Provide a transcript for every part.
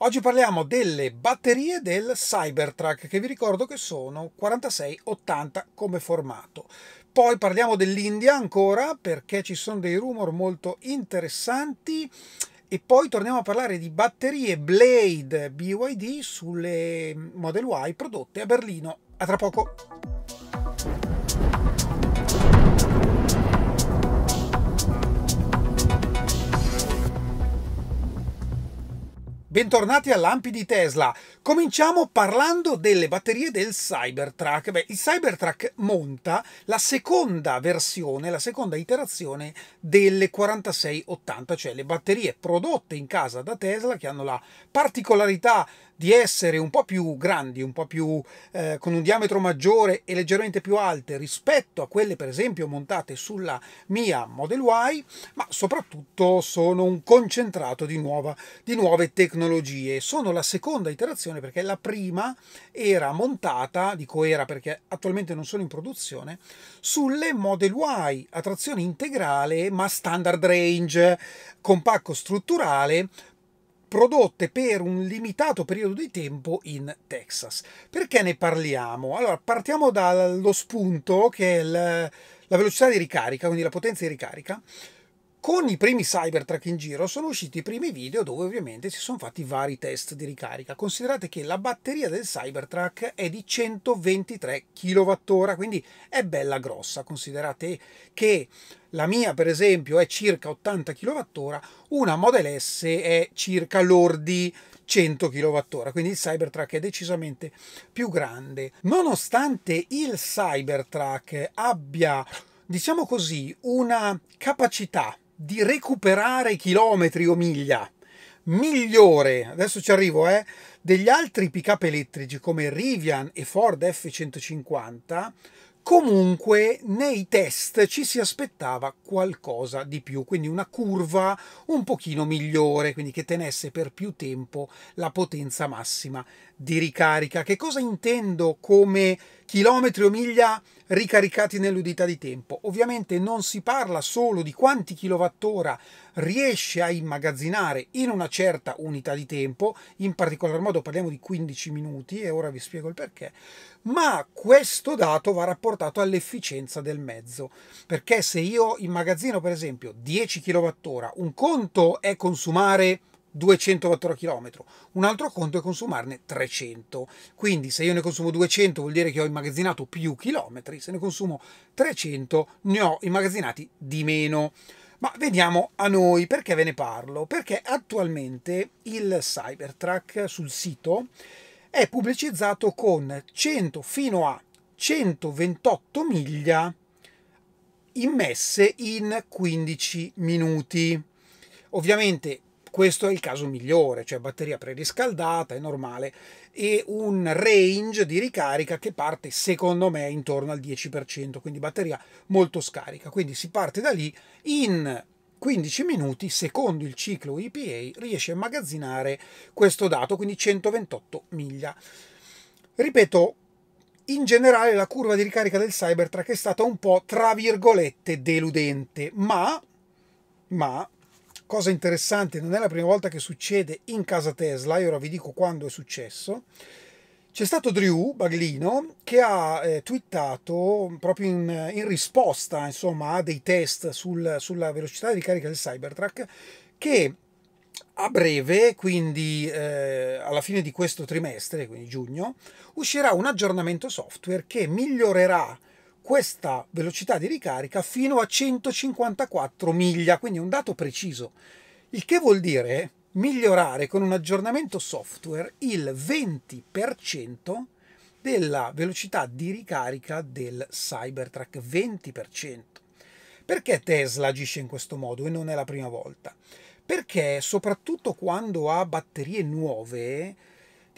Oggi parliamo delle batterie del Cybertruck che vi ricordo che sono 4680 come formato. Poi parliamo dell'India ancora perché ci sono dei rumor molto interessanti e poi torniamo a parlare di batterie Blade BYD sulle Model Y prodotte a Berlino. A tra poco! Bentornati a Lampi di Tesla. Cominciamo parlando delle batterie del Cybertruck. Beh, il Cybertruck monta la seconda versione, la seconda iterazione delle 4680, cioè le batterie prodotte in casa da Tesla che hanno la particolarità di essere un po' più grandi, un po' più eh, con un diametro maggiore e leggermente più alte rispetto a quelle per esempio montate sulla mia Model Y, ma soprattutto sono un concentrato di, nuova, di nuove tecnologie. Sono la seconda iterazione perché la prima era montata, dico era perché attualmente non sono in produzione, sulle Model Y a trazione integrale ma standard range con pacco strutturale prodotte per un limitato periodo di tempo in Texas. Perché ne parliamo? Allora, partiamo dallo spunto che è la velocità di ricarica, quindi la potenza di ricarica. Con i primi Cybertruck in giro sono usciti i primi video dove ovviamente si sono fatti vari test di ricarica. Considerate che la batteria del Cybertruck è di 123 kWh, quindi è bella grossa. Considerate che la mia per esempio è circa 80 kWh, una Model S è circa lordi 100 kWh, quindi il Cybertruck è decisamente più grande. Nonostante il Cybertruck abbia, diciamo così, una capacità di recuperare chilometri o miglia. Migliore, adesso ci arrivo, eh, degli altri pick-up elettrici come Rivian e Ford F150, comunque nei test ci si aspettava qualcosa di più, quindi una curva un pochino migliore, quindi che tenesse per più tempo la potenza massima di ricarica. Che cosa intendo come chilometri o miglia ricaricati nell'unità di tempo? Ovviamente non si parla solo di quanti kilowattora riesce a immagazzinare in una certa unità di tempo, in particolar modo parliamo di 15 minuti e ora vi spiego il perché, ma questo dato va rapportato all'efficienza del mezzo, perché se io immagazzino per esempio 10 kWh, un conto è consumare 200 Wh un altro conto è consumarne 300. Quindi se io ne consumo 200 vuol dire che ho immagazzinato più chilometri, se ne consumo 300 ne ho immagazzinati di meno. Ma veniamo a noi, perché ve ne parlo? Perché attualmente il Cybertruck sul sito è pubblicizzato con 100 fino a 128 miglia immesse in 15 minuti. Ovviamente questo è il caso migliore, cioè batteria preriscaldata, è normale, e un range di ricarica che parte secondo me intorno al 10%, quindi batteria molto scarica. Quindi si parte da lì in 15 minuti, secondo il ciclo EPA, riesce a immagazzinare questo dato, quindi 128 miglia. Ripeto, in generale la curva di ricarica del Cybertruck è stata un po' tra virgolette deludente, ma, ma cosa interessante, non è la prima volta che succede in casa Tesla, e ora vi dico quando è successo. C'è stato Drew Baglino che ha eh, twittato proprio in, in, risposta insomma, a dei test sul, sulla velocità di ricarica del Cybertruck che a breve, quindi eh, alla fine di questo trimestre, quindi giugno, uscirà un aggiornamento software che migliorerà questa velocità di ricarica fino a 154 miglia, quindi un dato preciso. Il che vuol dire migliorare con un aggiornamento software il 20% della velocità di ricarica del Cybertruck, 20%. Perché Tesla agisce in questo modo e non è la prima volta? Perché soprattutto quando ha batterie nuove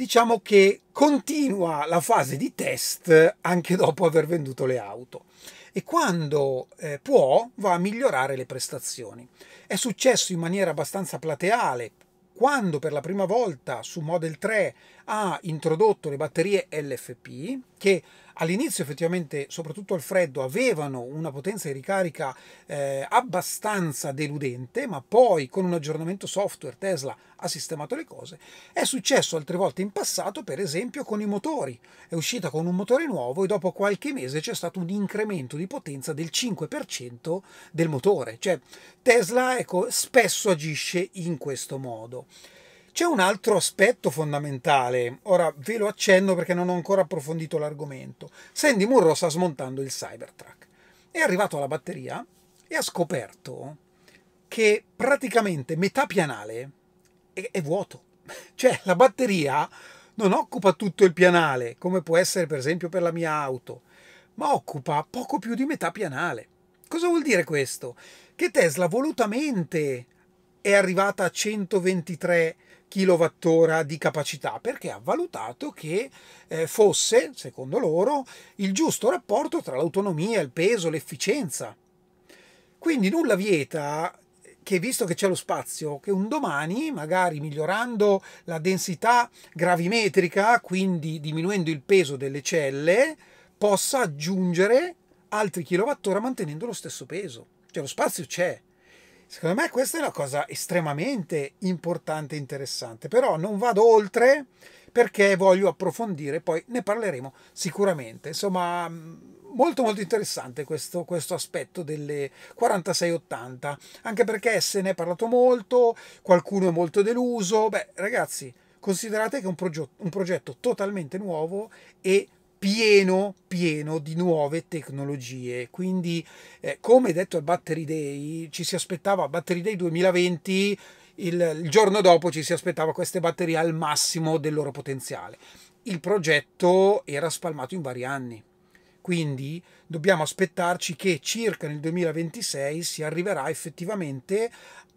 diciamo che continua la fase di test anche dopo aver venduto le auto e quando eh, può va a migliorare le prestazioni. È successo in maniera abbastanza plateale quando per la prima volta su Model 3 ha introdotto le batterie LFP che all'inizio effettivamente, soprattutto al freddo, avevano una potenza di ricarica eh, abbastanza deludente, ma poi con un aggiornamento software Tesla ha sistemato le cose. È successo altre volte in passato, per esempio con i motori. È uscita con un motore nuovo e dopo qualche mese c'è stato un incremento di potenza del 5% del motore. Cioè Tesla ecco, spesso agisce in questo modo. C'è un altro aspetto fondamentale, ora ve lo accenno perché non ho ancora approfondito l'argomento. Sandy Murrow sta smontando il Cybertruck. È arrivato alla batteria e ha scoperto che praticamente metà pianale è, è vuoto. Cioè la batteria non occupa tutto il pianale, come può essere per esempio per la mia auto, ma occupa poco più di metà pianale. Cosa vuol dire questo? Che Tesla volutamente è arrivata a 123 kWh di capacità perché ha valutato che eh, fosse, secondo loro, il giusto rapporto tra l'autonomia, il peso, l'efficienza. Quindi nulla vieta che visto che c'è lo spazio, che un domani, magari migliorando la densità gravimetrica, quindi diminuendo il peso delle celle, possa aggiungere altri kilowattora mantenendo lo stesso peso. Cioè lo spazio c'è. Secondo me questa è una cosa estremamente importante e interessante, però non vado oltre perché voglio approfondire, poi ne parleremo sicuramente. Insomma, molto molto interessante questo, questo aspetto delle 4680, anche perché se ne è parlato molto, qualcuno è molto deluso. Beh, ragazzi, considerate che è un, progetto, un progetto totalmente nuovo e pieno, pieno di nuove tecnologie. Quindi, eh, come detto al Battery Day, ci si aspettava, Battery Day 2020, il, il giorno dopo ci si aspettava queste batterie al massimo del loro potenziale. Il progetto era spalmato in vari anni. Quindi dobbiamo aspettarci che circa nel 2026 si arriverà effettivamente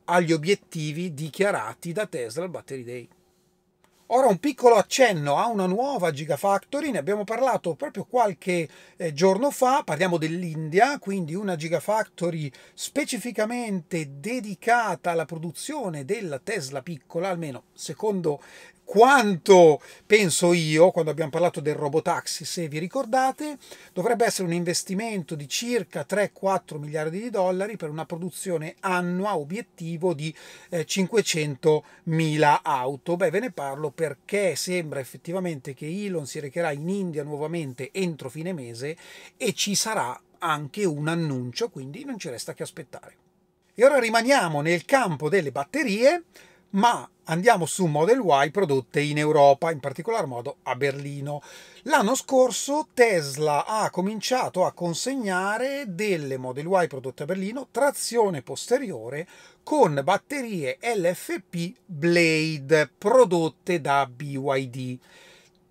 agli obiettivi dichiarati da Tesla al Battery Day. Ora un piccolo accenno a una nuova Gigafactory, ne abbiamo parlato proprio qualche eh, giorno fa, parliamo dell'India, quindi una Gigafactory specificamente dedicata alla produzione della Tesla piccola, almeno secondo quanto penso io, quando abbiamo parlato del robotaxi, se vi ricordate, dovrebbe essere un investimento di circa 3-4 miliardi di dollari per una produzione annua obiettivo di eh, 500 mila auto. Beh, ve ne parlo perché sembra effettivamente che Elon si recherà in India nuovamente entro fine mese e ci sarà anche un annuncio, quindi non ci resta che aspettare. E ora rimaniamo nel campo delle batterie ma andiamo su Model Y prodotte in Europa, in particolar modo a Berlino. L'anno scorso Tesla ha cominciato a consegnare delle Model Y prodotte a Berlino trazione posteriore con batterie LFP Blade prodotte da BYD.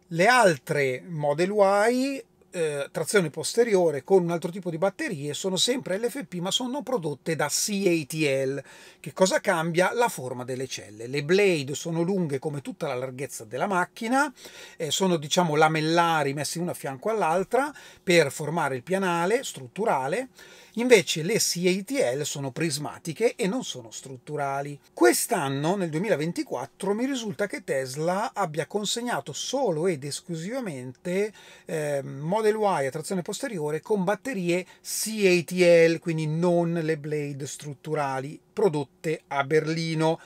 Le altre Model Y eh, trazione posteriore con un altro tipo di batterie sono sempre LFP ma sono prodotte da CATL. Che cosa cambia? La forma delle celle. Le blade sono lunghe come tutta la larghezza della macchina, eh, sono diciamo lamellari messi una a fianco all'altra per formare il pianale strutturale Invece le CATL sono prismatiche e non sono strutturali. Quest'anno, nel 2024, mi risulta che Tesla abbia consegnato solo ed esclusivamente eh, Model Y a trazione posteriore con batterie CATL, quindi non le blade strutturali prodotte a Berlino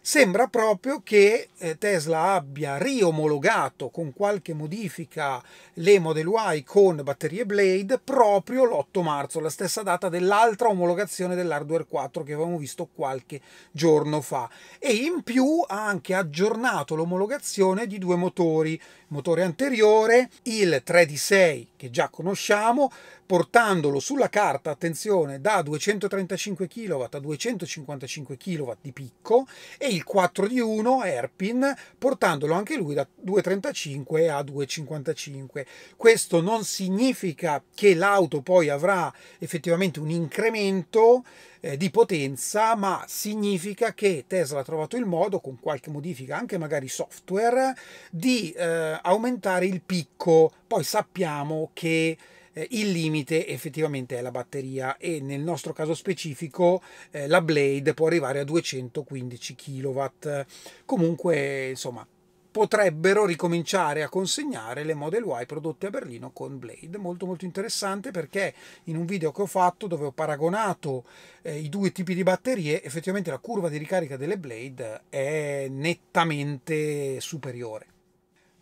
sembra proprio che eh, Tesla abbia riomologato con qualche modifica le Model Y con batterie Blade proprio l'8 marzo, la stessa data dell'altra omologazione dell'hardware 4 che avevamo visto qualche giorno fa. E in più ha anche aggiornato l'omologazione di due motori, motore anteriore, il 3D6 che già conosciamo, portandolo sulla carta, attenzione, da 235 kW a 255 kW di picco e il 4 di 1 Airpin portandolo anche lui da 235 a 255. Questo non significa che l'auto poi avrà effettivamente un incremento eh, di potenza, ma significa che Tesla ha trovato il modo, con qualche modifica anche magari software, di eh, aumentare il picco. Poi sappiamo che eh, il limite effettivamente è la batteria e nel nostro caso specifico eh, la Blade può arrivare a 215 kW. Comunque, insomma, potrebbero ricominciare a consegnare le Model Y prodotte a Berlino con Blade. Molto molto interessante perché in un video che ho fatto dove ho paragonato eh, i due tipi di batterie, effettivamente la curva di ricarica delle Blade è nettamente superiore.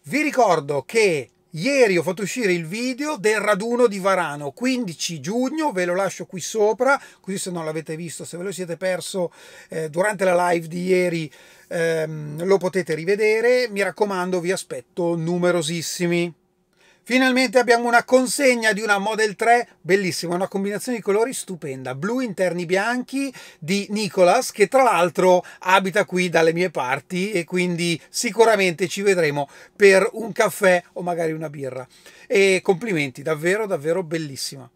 Vi ricordo che Ieri ho fatto uscire il video del raduno di Varano, 15 giugno, ve lo lascio qui sopra, così se non l'avete visto, se ve lo siete perso eh, durante la live di ieri ehm, lo potete rivedere. Mi raccomando, vi aspetto numerosissimi. Finalmente abbiamo una consegna di una Model 3 bellissima, una combinazione di colori stupenda, blu interni bianchi di Nicolas che tra l'altro abita qui dalle mie parti e quindi sicuramente ci vedremo per un caffè o magari una birra. E complimenti, davvero davvero bellissima.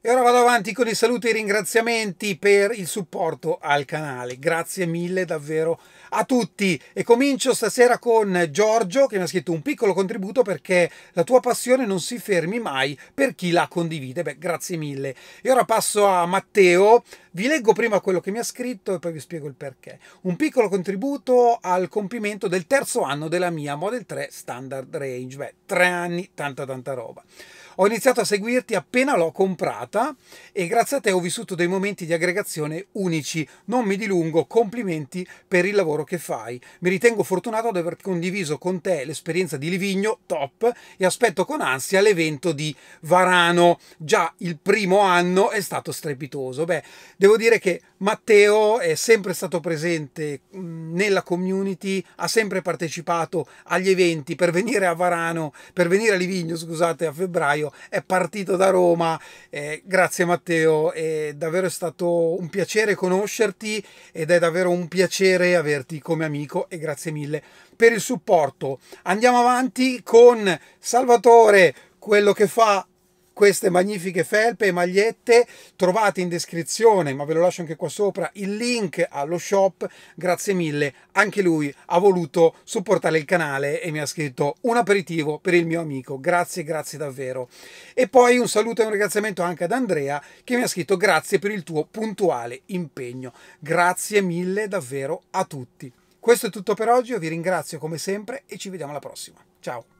E ora vado avanti con i saluti e i ringraziamenti per il supporto al canale. Grazie mille davvero a tutti. E comincio stasera con Giorgio che mi ha scritto un piccolo contributo perché la tua passione non si fermi mai per chi la condivide. Beh, grazie mille. E ora passo a Matteo. Vi leggo prima quello che mi ha scritto e poi vi spiego il perché. Un piccolo contributo al compimento del terzo anno della mia Model 3 Standard Range. Beh, tre anni, tanta tanta roba. Ho iniziato a seguirti appena l'ho comprata e grazie a te ho vissuto dei momenti di aggregazione unici. Non mi dilungo, complimenti per il lavoro che fai. Mi ritengo fortunato ad aver condiviso con te l'esperienza di Livigno, top, e aspetto con ansia l'evento di Varano. Già il primo anno è stato strepitoso. Beh, devo dire che Matteo è sempre stato presente nella community, ha sempre partecipato agli eventi per venire a Varano, per venire a Livigno, scusate, a febbraio è partito da Roma. Eh, grazie Matteo, è davvero stato un piacere conoscerti ed è davvero un piacere averti come amico e grazie mille per il supporto. Andiamo avanti con Salvatore, quello che fa queste magnifiche felpe e magliette trovate in descrizione ma ve lo lascio anche qua sopra il link allo shop. Grazie mille anche lui ha voluto supportare il canale e mi ha scritto un aperitivo per il mio amico. Grazie grazie davvero. E poi un saluto e un ringraziamento anche ad Andrea che mi ha scritto grazie per il tuo puntuale impegno. Grazie mille davvero a tutti. Questo è tutto per oggi io vi ringrazio come sempre e ci vediamo alla prossima. Ciao